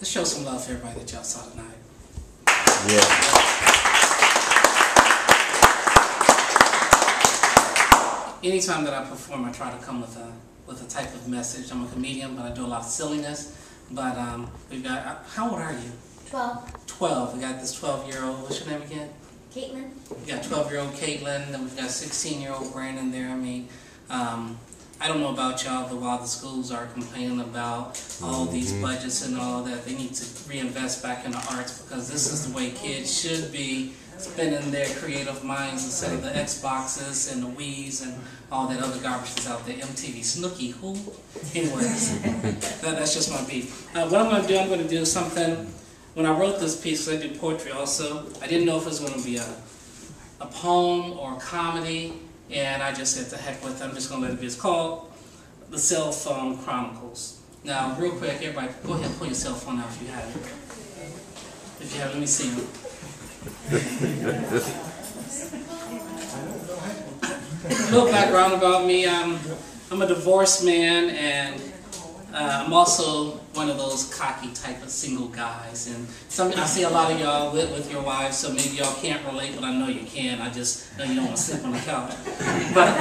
let's show some love for everybody that y'all saw tonight. Yeah. Anytime that I perform, I try to come with a with a type of message. I'm a comedian, but I do a lot of silliness. But um, we've got. uh, How old are you? 12. 12. We got this 12 year old. What's your name again? Caitlin. We got 12 year old Caitlin, then we've got 16 year old Brandon there. I mean, um, I don't know about y'all, but while the schools are complaining about all these budgets and all that, they need to reinvest back in the arts because this is the way kids should be spending their creative minds instead of the Xboxes and the Wii's and all that other garbage that's out there. MTV, Snooki, who? Anyways, that, that's just my beef. Uh, what I'm going to do, I'm going to do something. When I wrote this piece, I do poetry also, I didn't know if it was going to be a a poem or a comedy, and I just said to heck with it. I'm just going to let it be. It's called The Cell Phone Chronicles. Now, real quick, everybody, go ahead and pull your cell phone out if you have it. If you have, let me see them. Little background about me. I'm, I'm a divorced man, and uh, I'm also one of those cocky type of single guys. And some, I see a lot of y'all live with your wives, so maybe y'all can't relate, but I know you can. I just know you don't want to sleep on the couch. But,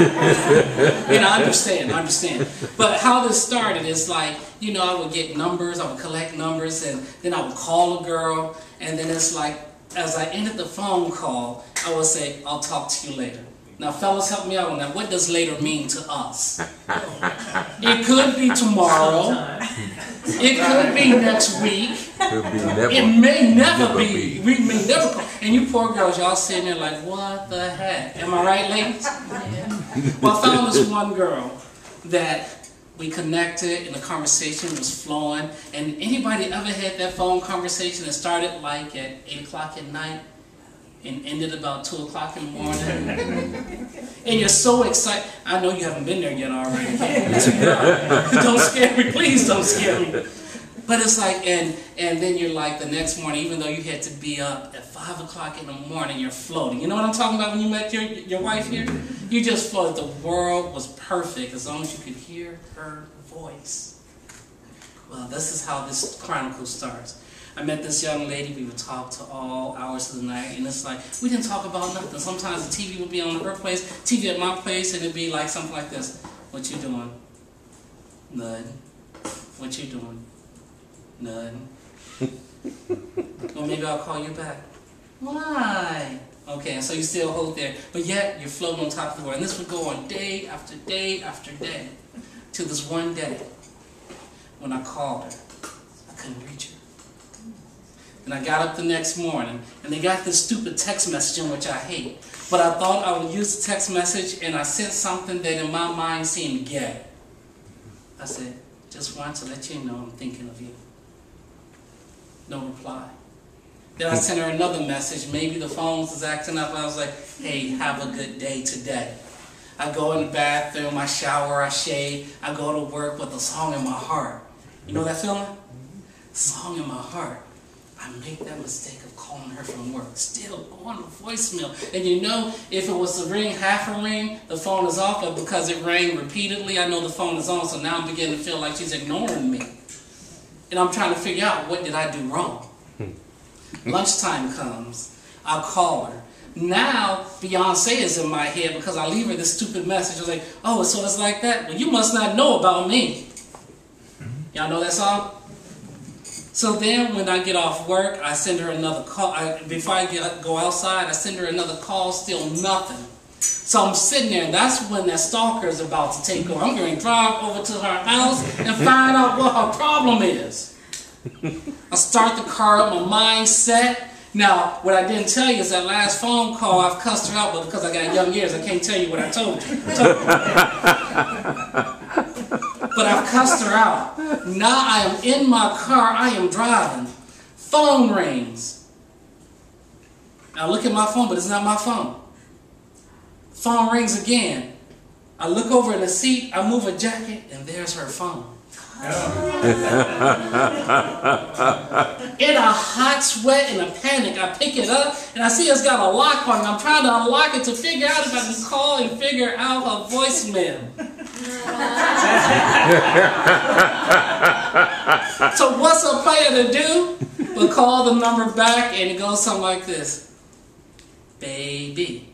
you know, I understand, I understand. But how this started is like, you know, I would get numbers, I would collect numbers, and then I would call a girl, and then it's like, as I ended the phone call, I would say, I'll talk to you later. Now, fellas, help me out on that. What does later mean to us? It could be tomorrow. It could be next week. Could be never. It may never, Never be. be. We may never. And you poor girls, y'all sitting there like, what the heck? Am I right, ladies? Well, I found this one girl that we connected and the conversation was flowing. And anybody ever had that phone conversation that started like at 8 o'clock at night and ended about 2 o'clock in the morning? and you're so excited. I know you haven't been there yet already. don't scare me. Please don't scare me. But it's like, and and then you're like the next morning, even though you had to be up at five o'clock in the morning, you're floating. You know what I'm talking about when you met your your wife here? You just floated. The world was perfect as long as you could hear her voice. Well, this is how this chronicle starts. I met this young lady. We would talk to all hours of the night, and it's like we didn't talk about nothing. Sometimes the TV would be on her place, TV at my place, and it'd be like something like this: "What you doing? Nothing. What you doing? Well, maybe I'll call you back. Why? Okay, and so you still hold there, but yet you're floating on top of the world. And this would go on day after day after day, till this one day when I called her, I couldn't reach her. And I got up the next morning, and they got this stupid text messaging, which I hate. But I thought I would use the text message, and I sent something that in my mind seemed gay. I said, just want to let you know I'm thinking of you. No reply. Then I hmm. sent her another message. Maybe the phone was acting up. I was like, hey, have a good day today. I go in the bathroom, I shower, I shave, I go to work with a song in my heart. You know that feeling? Song in my heart. I made that mistake of calling her from work, still on the voicemail. And you know, if it was to ring half a ring, the phone is off, but because it rang repeatedly, I know the phone is on, so now I'm beginning to feel like she's ignoring me. And I'm trying to figure out what did I do wrong. Hmm. Lunchtime comes, I'll call her. Now Beyonce is in my head because I leave her this stupid message. I was like, oh, so it's like that? Well, you must not know about me. Hmm. Y'all know that song? So then when I get off work, I send her another call. I, before I get, go outside, I send her another call, still nothing. So I'm sitting there, and that's when that stalker is about to take over. I'm going to drive over to her house and find out what her problem is. I start the car up, my mind set. Now, what I didn't tell you is that last phone call, I've cussed her out, but because I got young ears, I can't tell you what I told you. but I've cussed her out. Now I am in my car, I am driving. Phone rings. I look at my phone, but it's not my phone. Phone rings again. I look over in the seat, I move a jacket, and there's her phone. in a hot sweat and a panic, I pick it up and I see it's got a lock on it. I'm trying to unlock it to figure out if I can call and figure out her voicemail. so what's a player to do but call the number back and it goes something like this. Baby.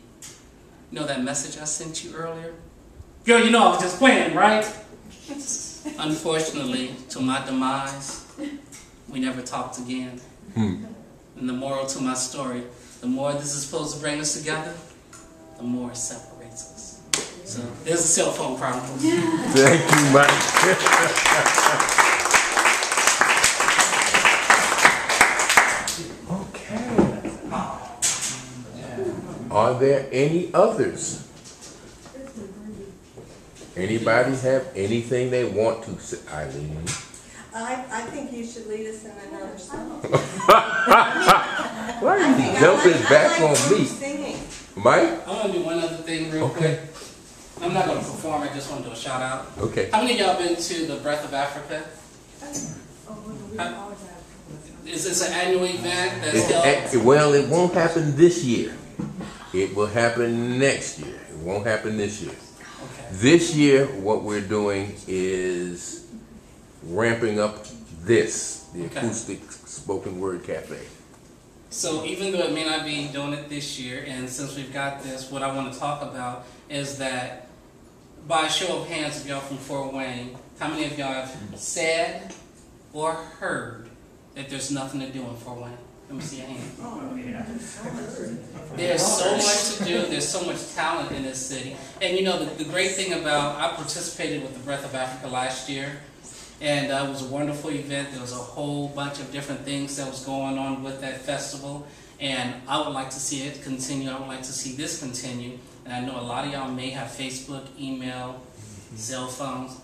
You know that message I sent you earlier? Girl, you know I was just playing, right? Unfortunately, to my demise, we never talked again. Hmm. And the moral to my story, the more this is supposed to bring us together, the more it separates us. So there's a cell phone problem. Thank you, Mike. Okay. Are there any others? Anybody have anything they want to say? Eileen? I, I think you should lead us in another song. Why are you jumping like, back like on me? Singing. Mike? I want to do one other thing real okay. quick. I'm not going to perform, I just want to do a shout out. Okay. How many of y'all been to the Breath of Africa? Oh, is this an annual event that's held? Well, it won't happen this year. It will happen next year. It won't happen this year. Okay. This year, what we're doing is ramping up this, the okay. acoustic spoken word cafe. So even though it may not be doing it this year, and since we've got this, what I want to talk about is that by a show of hands, of y'all from Fort Wayne, how many of y'all have said or heard that there's nothing to do in Fort Wayne? Let me see your hand. There's so much to do. There's so much talent in this city. And you know, the, the great thing about, I participated with the Breath of Africa last year. And uh, it was a wonderful event. There was a whole bunch of different things that was going on with that festival. And I would like to see it continue. I would like to see this continue. And I know a lot of y'all may have Facebook, email, cell phones.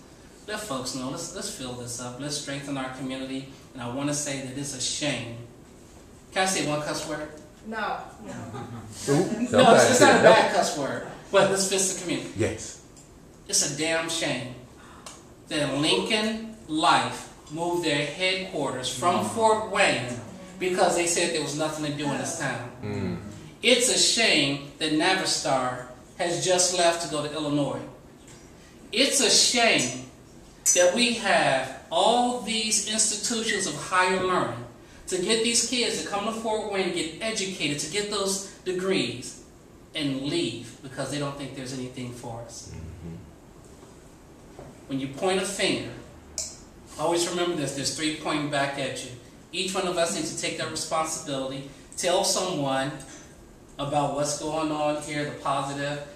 Let folks know. Let's, let's fill this up. Let's strengthen our community. And I want to say that it's a shame can I say one cuss word? No. No. no, it's, it's not a bad cuss word, but let's fix the community. Yes. It's a damn shame that Lincoln Life moved their headquarters from mm. Fort Wayne because they said there was nothing to do in this town. Mm. It's a shame that Navistar has just left to go to Illinois. It's a shame that we have all these institutions of higher learning to get these kids to come to Fort Wayne to get educated, to get those degrees, and leave because they don't think there's anything for us. Mm-hmm. When you point a finger, always remember this there's three pointing back at you. Each one of us needs to take that responsibility, tell someone about what's going on here, the positive,